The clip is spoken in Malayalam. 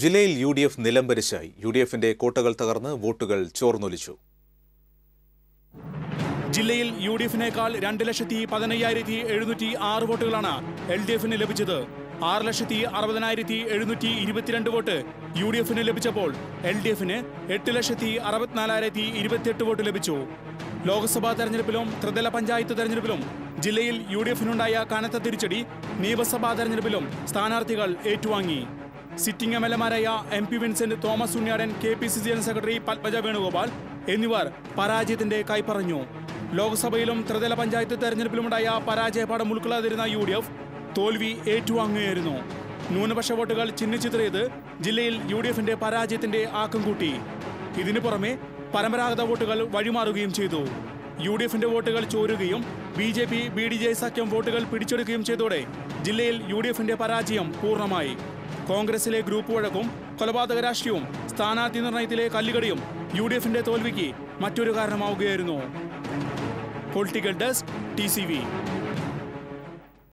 ജില്ലയിൽ യു ഡി എഫ് നിലംപരിശായി യു ഡി എഫിന്റെ കോട്ടകൾ തകർന്ന് വോട്ടുകൾ ചോർന്നൊലിച്ചു. ജില്ലയിൽ യു ഡി എഫിനേക്കാൾ രണ്ട് ലക്ഷത്തി പതിനയ്യായിരത്തി എഴുന്നൂറ്റി ആറ് വോട്ടുകളാണ് എൽ ഡി എഫിന് ലഭിച്ചത്. ആറ് ലക്ഷത്തി അറുപതിനായിരത്തി എഴുന്നൂറ്റി ഇരുപത്തിരണ്ട് വോട്ട് യു ഡി എഫിന് ലഭിച്ചപ്പോൾ എൽ ഡി എഫിന് എട്ട് ലക്ഷത്തി അറുപത്തിനാലായിരത്തി ഇരുപത്തിയെട്ട് വോട്ട് ലഭിച്ചു. ലോക്സഭാ തെരഞ്ഞെടുപ്പിലും ത്രിതല പഞ്ചായത്ത് തെരഞ്ഞെടുപ്പിലും ജില്ലയിൽ യു ഡി എഫിനുണ്ടായ കനത്ത തിരിച്ചടി നിയമസഭാ തെരഞ്ഞെടുപ്പിലും സ്ഥാനാർത്ഥികൾ ഏറ്റുവാങ്ങി. Sitting M L എമാരായ M P Vincent Thomas Unniyadan K P C C general secretary Padmaja Venugopal എന്നിവർ പരാജയത്തിന്റെ കൈപ്പറഞ്ഞു ലോക്സഭയിലും ത്രിതല പഞ്ചായത്ത് തെരഞ്ഞെടുപ്പിലുമുണ്ടായ പരാജയപാഠം ഉൾക്കൊള്ളാതിരുന്ന യു ഡി എഫ് തോൽവി ഏറ്റുവാങ്ങുകയായിരുന്നു. ന്യൂനപക്ഷ വോട്ടുകൾ ചിഹ്നിച്ചിത്രയത് ജില്ലയിൽ യു ഡി എഫിന്റെ പരാജയത്തിന്റെ ആക്കം കൂട്ടി. ഇതിനു പുറമെ പരമ്പരാഗത വോട്ടുകൾ വഴിമാറുകയും ചെയ്തു. യു ഡി എഫിന്റെ വോട്ടുകൾ ചോരുകയും B J P B D J സഖ്യം വോട്ടുകൾ പിടിച്ചെടുക്കുകയും ചെയ്തോടെ ജില്ലയിൽ യു ഡി എഫിന്റെ പരാജയം പൂർണമായി. കോൺഗ്രസിലെ ഗ്രൂപ്പ് വഴക്കും കൊലപാതക രാഷ്ട്രീയവും സ്ഥാനാർത്ഥി നിർണയത്തിലെ കല്ലുകടിയും യു ഡി എഫിന്റെ തോൽവിക്ക് മറ്റൊരു കാരണമാവുകയായിരുന്നു. Political desk T